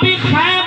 Happy Thanksgiving.